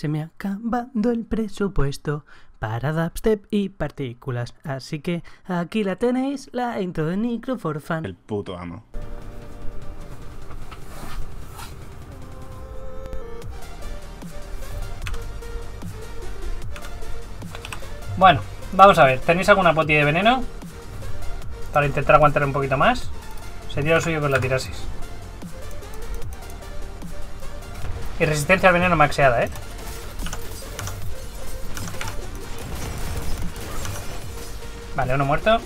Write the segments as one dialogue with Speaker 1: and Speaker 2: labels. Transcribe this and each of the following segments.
Speaker 1: Se me ha acabado el presupuesto para dubstep y partículas. Así que aquí la tenéis, la intro de Necro for Fun.
Speaker 2: El puto amo.
Speaker 3: Bueno, vamos a ver. ¿Tenéis alguna poti de veneno? Para intentar aguantar un poquito más. Sería lo suyo con la tirasis. Y resistencia al veneno maxeada, ¿eh? Vale, uno muerto.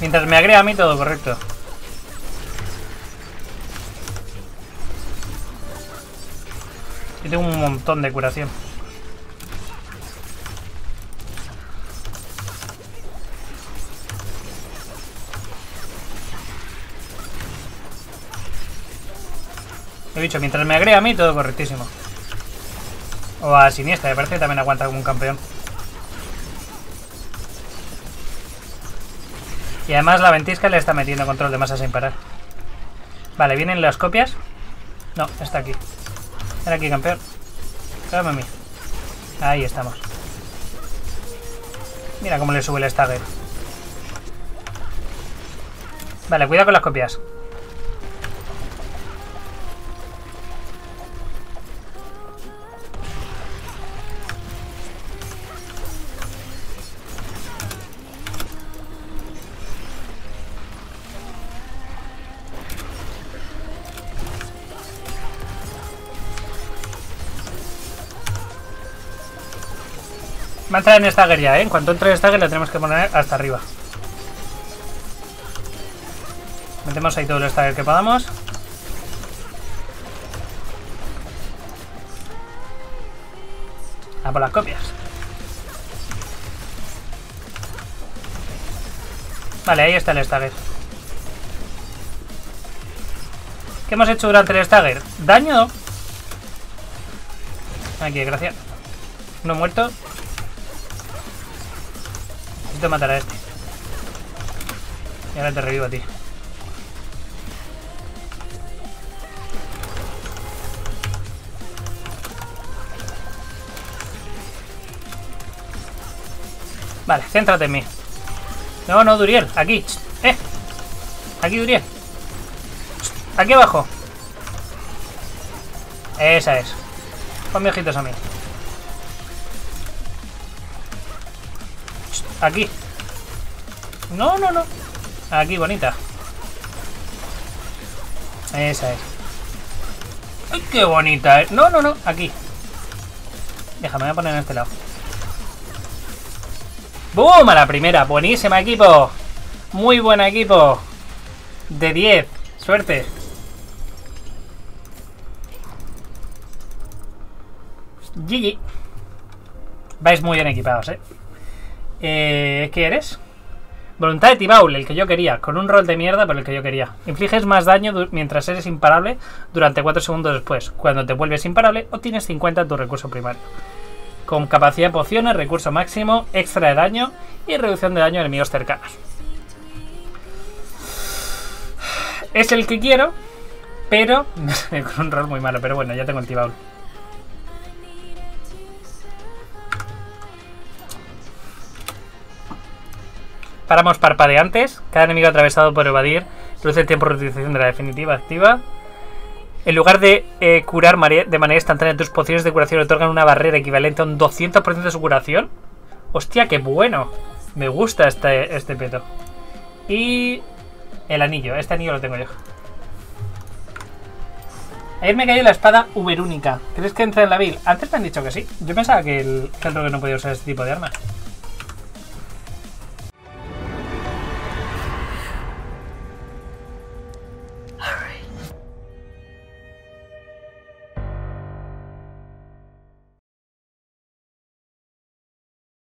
Speaker 3: Mientras me agrega a mí todo correcto. Yo tengo un montón de curación. He dicho, mientras me agrega a mí, todo correctísimo. O a Siniestra, me parece que también aguanta como un campeón. Y además la ventisca le está metiendo control de masa sin parar. Vale, vienen las copias. No, está aquí. Ven aquí, campeón. Dame a mí. Ahí estamos. Mira cómo le sube el stagger. Vale, cuidado con las copias. Va a entrar en stagger ya, ¿eh? En cuanto entre en stagger la tenemos que poner hasta arriba. Metemos ahí todo el stagger que podamos. A por las copias. Vale, ahí está el stagger. ¿Qué hemos hecho durante el stagger? ¿Daño? Aquí, gracias. Uno muerto. Necesito matar a este. Y ahora te revivo a ti. Vale, céntrate en mí. No, no, Duriel, aquí. Eh. Aquí, Duriel. Aquí abajo. Esa es. Ponme ojitos a mí. Aquí. No, no, no. Aquí, bonita. Esa es. ¡Ay, qué bonita! eh! No, no, no. Aquí. Déjame, voy a poner en este lado. ¡Boom! A la primera. Buenísima, equipo. Muy buen equipo. De 10. Suerte. GG. Vais muy bien equipados, eh. Eh, ¿Qué eres? Voluntad de Tibaul, el que yo quería, con un rol de mierda, pero el que yo quería. Infliges más daño mientras eres imparable durante 4 segundos después. Cuando te vuelves imparable, obtienes 50 en tu recurso primario. Con capacidad de pociones, recurso máximo, extra de daño y reducción de daño a enemigos cercanos. Es el que quiero, pero con un rol muy malo. Pero bueno, ya tengo el Tibaul. Paramos parpadeantes. Cada enemigo atravesado por evadir reduce el tiempo de reutilización de la definitiva activa. En lugar de eh, curar de manera instantánea, tus pociones de curación otorgan una barrera equivalente a un 200% de su curación. Hostia, qué bueno. Me gusta este, este peto. Y el anillo. Este anillo lo tengo yo. Ayer me cayó la espada Uberúnica. ¿Crees que entra en la build? Antes me han dicho que sí. Yo pensaba que el, que no podía usar este tipo de armas.